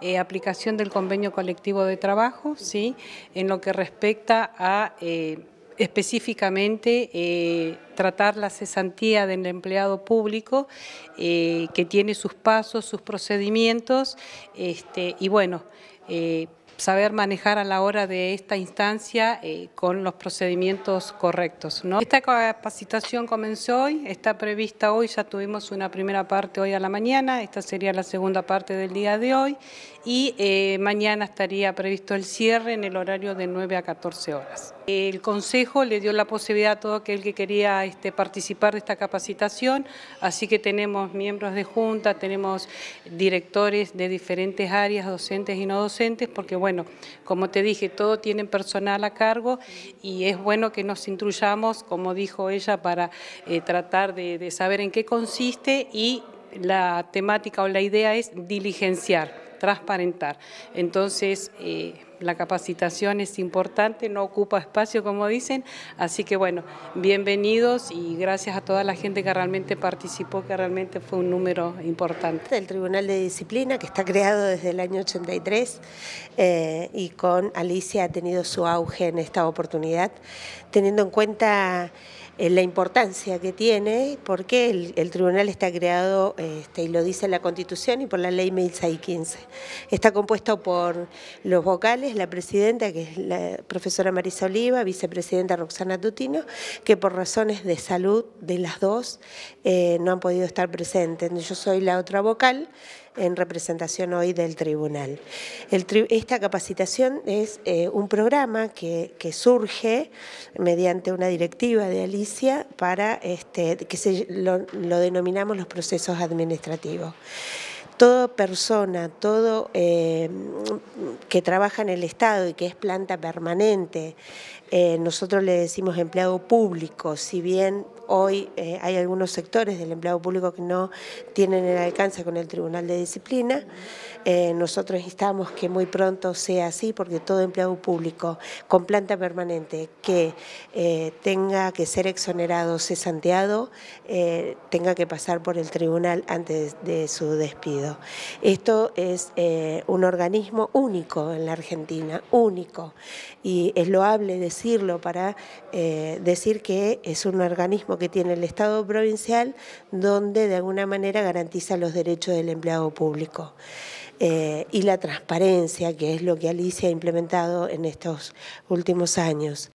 eh, aplicación del convenio colectivo de trabajo, ¿sí? en lo que respecta a eh, específicamente eh, tratar la cesantía del empleado público que tiene sus pasos, sus procedimientos este, y bueno, saber manejar a la hora de esta instancia eh, con los procedimientos correctos. ¿no? Esta capacitación comenzó hoy, está prevista hoy, ya tuvimos una primera parte hoy a la mañana, esta sería la segunda parte del día de hoy y eh, mañana estaría previsto el cierre en el horario de 9 a 14 horas. El Consejo le dio la posibilidad a todo aquel que quería este, participar de esta capacitación, así que tenemos miembros de junta, tenemos directores de diferentes áreas, docentes y no docentes, porque bueno, como te dije, todo tienen personal a cargo y es bueno que nos instruyamos, como dijo ella, para eh, tratar de saber en qué consiste y la temática o la idea es diligenciar transparentar. Entonces, eh, la capacitación es importante, no ocupa espacio, como dicen, así que bueno, bienvenidos y gracias a toda la gente que realmente participó, que realmente fue un número importante. El Tribunal de Disciplina, que está creado desde el año 83 eh, y con Alicia ha tenido su auge en esta oportunidad, teniendo en cuenta eh, la importancia que tiene, porque el, tribunal está creado, este, y lo dice la Constitución y por la ley 1615. Está compuesto por los vocales, la presidenta, que es la profesora Marisa Oliva, vicepresidenta Roxana Tutino, que por razones de salud de las dos eh, no han podido estar presentes. Yo soy la otra vocal en representación hoy del tribunal. esta capacitación es eh, un programa que, surge mediante una directiva de Alicia para este, que lo, denominamos los procesos administrativos toda persona, todo eh, que trabaja en el Estado y que es planta permanente, eh, nosotros le decimos empleado público, si bien hoy eh, hay algunos sectores del empleado público que no tienen el alcance con el Tribunal de Disciplina, nosotros instamos que muy pronto sea así porque todo empleado público con planta permanente que tenga que ser exonerado, cesanteado, tenga que pasar por el tribunal antes de su despido. Esto es un organismo único en la Argentina, único, y es loable decir decirlo, para eh, decir que es un organismo que tiene el Estado provincial donde de alguna manera garantiza los derechos del empleado público. Eh, y la transparencia, que es lo que Alicia ha implementado en estos últimos años.